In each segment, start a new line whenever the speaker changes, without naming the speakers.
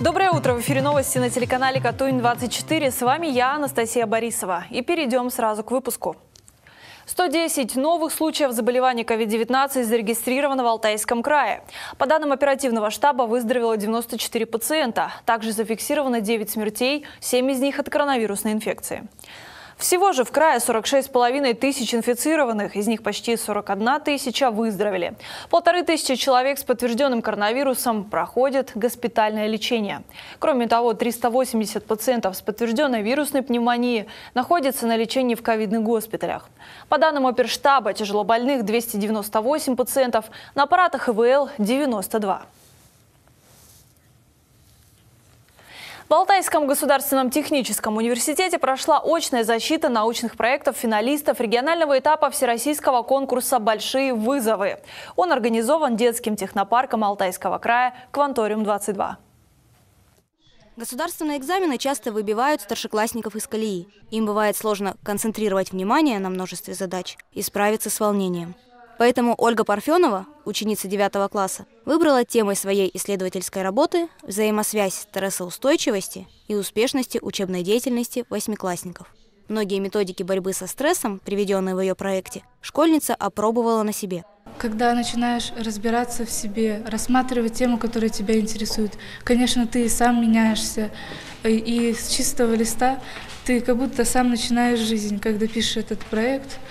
Доброе утро! В эфире новости на телеканале Катунь-24. С вами я, Анастасия Борисова. И перейдем сразу к выпуску. 110 новых случаев заболевания COVID-19 зарегистрировано в Алтайском крае. По данным оперативного штаба, выздоровело 94 пациента. Также зафиксировано 9 смертей, 7 из них от коронавирусной инфекции. Всего же в крае 46,5 тысяч инфицированных, из них почти 41 тысяча выздоровели. Полторы тысячи человек с подтвержденным коронавирусом проходят госпитальное лечение. Кроме того, 380 пациентов с подтвержденной вирусной пневмонией находятся на лечении в ковидных госпиталях. По данным оперштаба, тяжелобольных 298 пациентов, на аппаратах ИВЛ 92. В Алтайском государственном техническом университете прошла очная защита научных проектов финалистов регионального этапа Всероссийского конкурса «Большие вызовы». Он организован детским технопарком Алтайского края «Кванториум-22».
Государственные экзамены часто выбивают старшеклассников из колеи. Им бывает сложно концентрировать внимание на множестве задач и справиться с волнением. Поэтому Ольга Парфенова, ученица 9 класса, выбрала темой своей исследовательской работы взаимосвязь стрессоустойчивости и успешности учебной деятельности восьмиклассников. Многие методики борьбы со стрессом, приведенные в ее проекте, школьница опробовала на себе.
Когда начинаешь разбираться в себе, рассматривать тему, которая тебя интересует, конечно, ты сам меняешься, и с чистого листа ты как будто сам начинаешь жизнь, когда пишешь этот проект –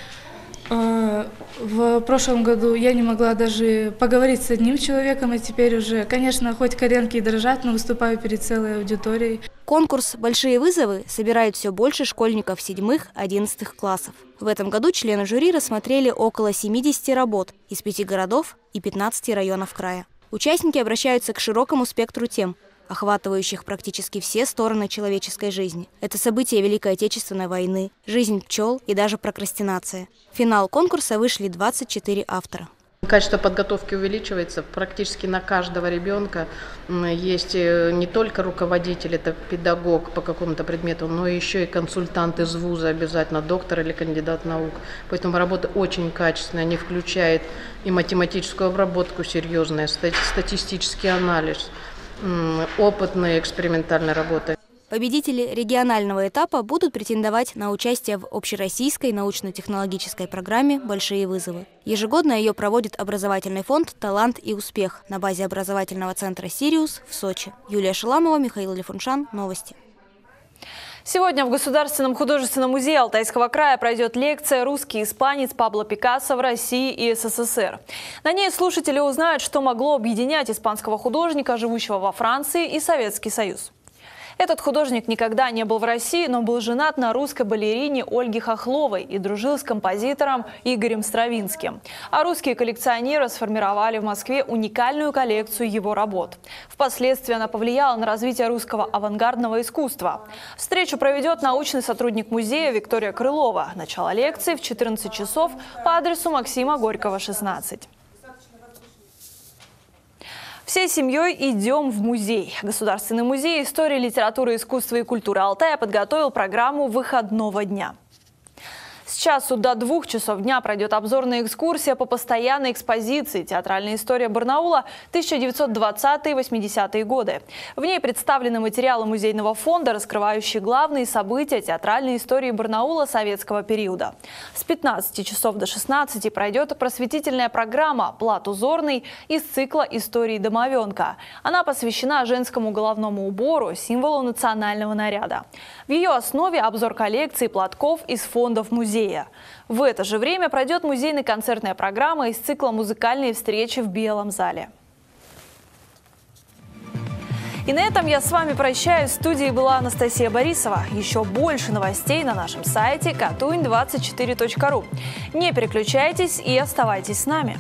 в прошлом году я не могла даже поговорить с одним человеком, а теперь уже, конечно, хоть коленки и дрожат, но выступаю перед целой аудиторией.
Конкурс «Большие вызовы» собирает все больше школьников седьмых-одиннадцатых классов. В этом году члены жюри рассмотрели около 70 работ из пяти городов и 15 районов края. Участники обращаются к широкому спектру тем – охватывающих практически все стороны человеческой жизни. Это события Великой Отечественной войны, жизнь пчел и даже прокрастинация. В финал конкурса вышли 24 автора.
Качество подготовки увеличивается практически на каждого ребенка. Есть э, не только руководитель, это педагог по какому-то предмету, но еще и консультант из вуза, обязательно доктор или кандидат наук. Поэтому работа очень качественная, не включает и математическую обработку серьезную, статистический анализ опытной экспериментальной работы.
Победители регионального этапа будут претендовать на участие в общероссийской научно-технологической программе «Большие вызовы». Ежегодно ее проводит образовательный фонд «Талант и успех» на базе образовательного центра «Сириус» в Сочи. Юлия Шаламова, Михаил Лифуншан. Новости.
Сегодня в Государственном художественном музее Алтайского края пройдет лекция «Русский испанец Пабло Пикассо в России и СССР». На ней слушатели узнают, что могло объединять испанского художника, живущего во Франции, и Советский Союз. Этот художник никогда не был в России, но был женат на русской балерине Ольге Хохловой и дружил с композитором Игорем Стравинским. А русские коллекционеры сформировали в Москве уникальную коллекцию его работ. Впоследствии она повлияла на развитие русского авангардного искусства. Встречу проведет научный сотрудник музея Виктория Крылова. Начало лекции в 14 часов по адресу Максима Горького, 16. Всей семьей идем в музей. Государственный музей истории, литературы, искусства и культуры Алтая подготовил программу выходного дня. Часу до двух часов дня пройдет обзорная экскурсия по постоянной экспозиции «Театральная история Барнаула 1920-80-е годы». В ней представлены материалы музейного фонда, раскрывающие главные события театральной истории Барнаула советского периода. С 15 часов до 16 пройдет просветительная программа «Плат узорный» из цикла «Истории домовенка». Она посвящена женскому головному убору, символу национального наряда. В ее основе обзор коллекции платков из фондов музея музея. В это же время пройдет музейно-концертная программа из цикла «Музыкальные встречи в Белом зале». И на этом я с вами прощаюсь. В студии была Анастасия Борисова. Еще больше новостей на нашем сайте katuin24.ru. Не переключайтесь и оставайтесь с нами.